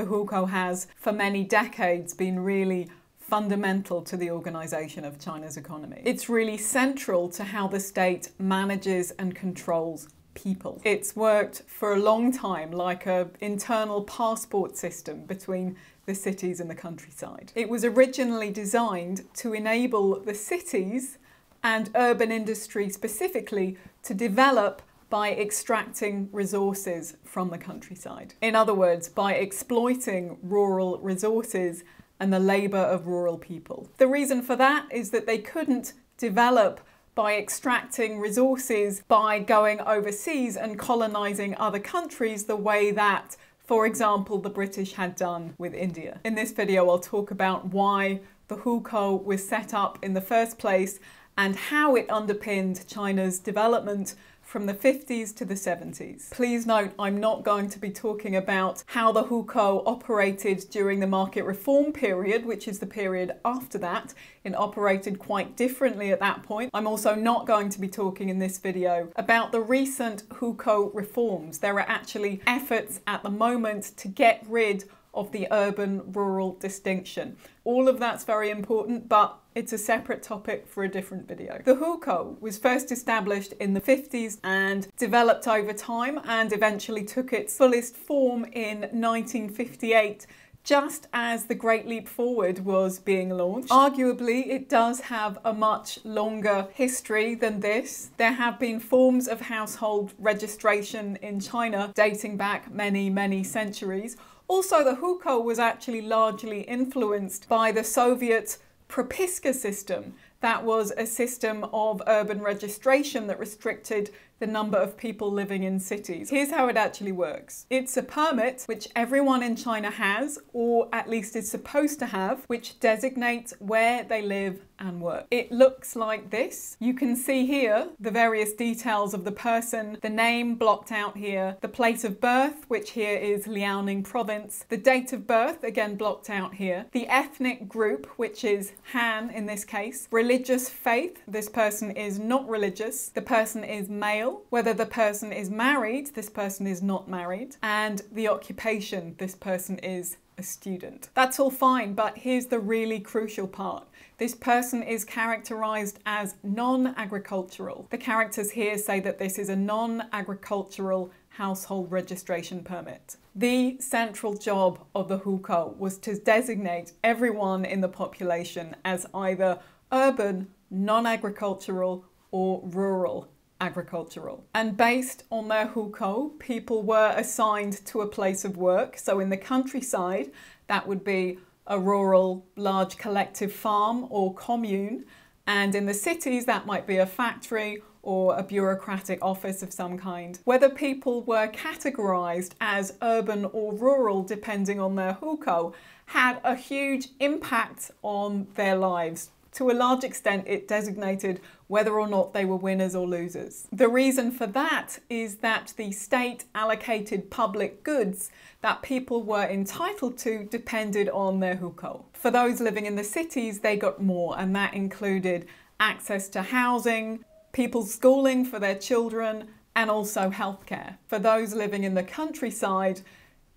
the hukou has for many decades been really fundamental to the organisation of China's economy. It's really central to how the state manages and controls people. It's worked for a long time like an internal passport system between the cities and the countryside. It was originally designed to enable the cities and urban industry specifically to develop by extracting resources from the countryside. In other words, by exploiting rural resources and the labour of rural people. The reason for that is that they couldn't develop by extracting resources by going overseas and colonising other countries the way that, for example, the British had done with India. In this video, I'll talk about why the hukou was set up in the first place and how it underpinned China's development from the 50s to the 70s. Please note, I'm not going to be talking about how the hukou operated during the market reform period, which is the period after that. It operated quite differently at that point. I'm also not going to be talking in this video about the recent hukou reforms. There are actually efforts at the moment to get rid of the urban-rural distinction. All of that's very important, but it's a separate topic for a different video. The hukou was first established in the 50s and developed over time and eventually took its fullest form in 1958 just as the Great Leap Forward was being launched. Arguably, it does have a much longer history than this. There have been forms of household registration in China dating back many, many centuries. Also, the hukou was actually largely influenced by the Soviet Propiska system. That was a system of urban registration that restricted the number of people living in cities. Here's how it actually works. It's a permit which everyone in China has, or at least is supposed to have, which designates where they live and work. It looks like this. You can see here the various details of the person, the name blocked out here, the place of birth, which here is Liaoning province, the date of birth, again blocked out here, the ethnic group, which is Han in this case, religious faith, this person is not religious, the person is male, whether the person is married, this person is not married, and the occupation, this person is a student. That's all fine, but here's the really crucial part. This person is characterized as non-agricultural. The characters here say that this is a non-agricultural household registration permit. The central job of the hukou was to designate everyone in the population as either urban, non-agricultural or rural agricultural. And based on their hukou, people were assigned to a place of work. So in the countryside, that would be a rural large collective farm or commune. And in the cities, that might be a factory or a bureaucratic office of some kind. Whether people were categorised as urban or rural, depending on their hukou, had a huge impact on their lives to a large extent, it designated whether or not they were winners or losers. The reason for that is that the state allocated public goods that people were entitled to depended on their hukou. For those living in the cities, they got more, and that included access to housing, people's schooling for their children, and also healthcare. For those living in the countryside,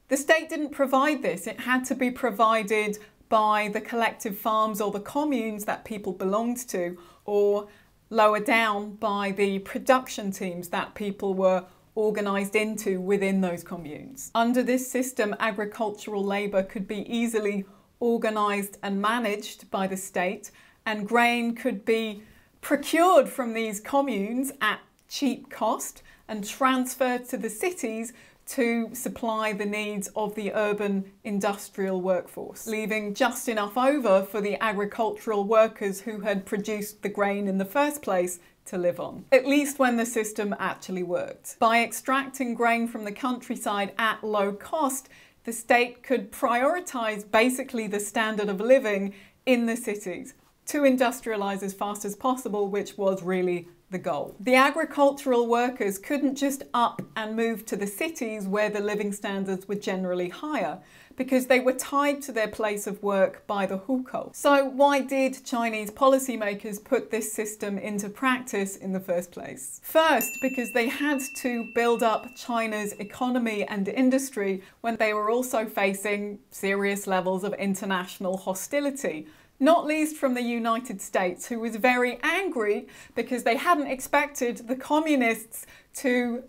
the state didn't provide this. It had to be provided by the collective farms or the communes that people belonged to, or lower down by the production teams that people were organised into within those communes. Under this system, agricultural labour could be easily organised and managed by the state, and grain could be procured from these communes at cheap cost and transferred to the cities to supply the needs of the urban industrial workforce, leaving just enough over for the agricultural workers who had produced the grain in the first place to live on, at least when the system actually worked. By extracting grain from the countryside at low cost, the state could prioritise basically the standard of living in the cities to industrialise as fast as possible, which was really the goal. The agricultural workers couldn't just up and move to the cities where the living standards were generally higher because they were tied to their place of work by the hukou. So why did Chinese policymakers put this system into practice in the first place? First, because they had to build up China's economy and industry when they were also facing serious levels of international hostility not least from the United States, who was very angry because they hadn't expected the communists to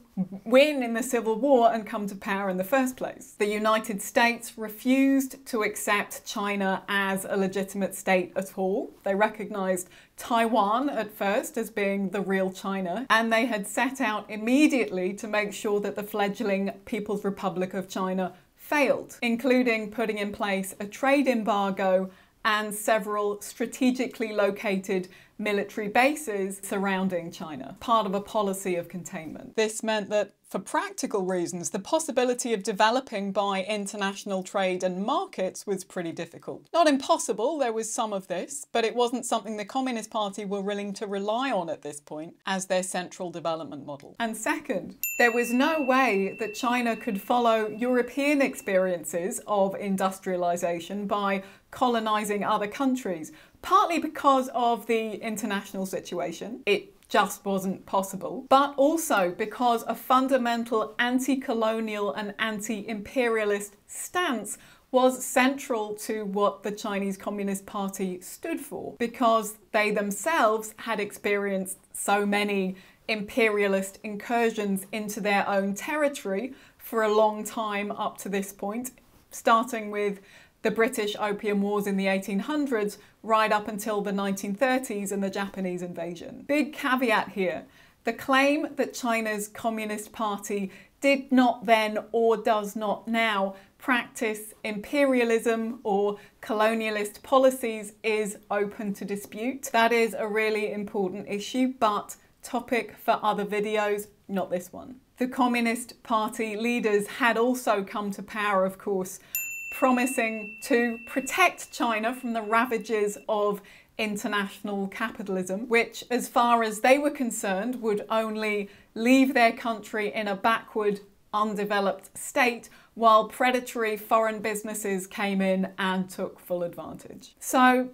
win in the Civil War and come to power in the first place. The United States refused to accept China as a legitimate state at all. They recognized Taiwan at first as being the real China, and they had set out immediately to make sure that the fledgling People's Republic of China failed, including putting in place a trade embargo and several strategically located military bases surrounding China, part of a policy of containment. This meant that for practical reasons, the possibility of developing by international trade and markets was pretty difficult. Not impossible, there was some of this, but it wasn't something the Communist Party were willing to rely on at this point as their central development model. And second, there was no way that China could follow European experiences of industrialization by colonizing other countries, partly because of the international situation. It just wasn't possible, but also because a fundamental anti colonial and anti imperialist stance was central to what the Chinese Communist Party stood for, because they themselves had experienced so many imperialist incursions into their own territory for a long time up to this point, starting with the British Opium Wars in the 1800s right up until the 1930s and the Japanese invasion. Big caveat here. The claim that China's Communist Party did not then or does not now practice imperialism or colonialist policies is open to dispute. That is a really important issue, but topic for other videos, not this one. The Communist Party leaders had also come to power, of course, promising to protect China from the ravages of international capitalism, which, as far as they were concerned, would only leave their country in a backward, undeveloped state while predatory foreign businesses came in and took full advantage. So,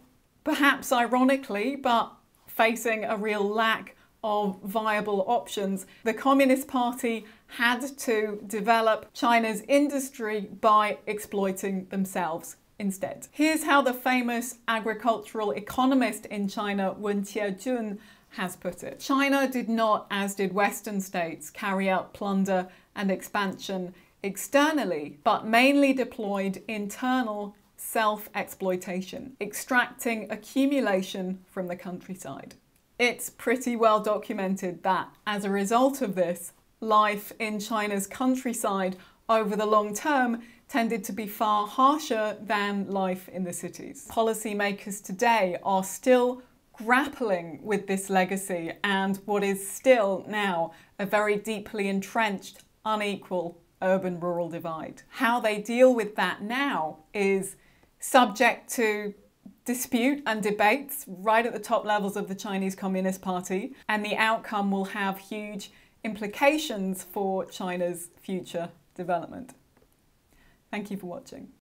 perhaps ironically, but facing a real lack of viable options, the Communist Party had to develop China's industry by exploiting themselves instead. Here's how the famous agricultural economist in China, Wen Tiejun, has put it. China did not, as did Western states, carry out plunder and expansion externally, but mainly deployed internal self-exploitation, extracting accumulation from the countryside. It's pretty well documented that as a result of this, life in China's countryside over the long term tended to be far harsher than life in the cities. Policymakers today are still grappling with this legacy and what is still now a very deeply entrenched, unequal urban rural divide. How they deal with that now is subject to dispute and debates right at the top levels of the Chinese Communist Party, and the outcome will have huge implications for China's future development. Thank you for watching.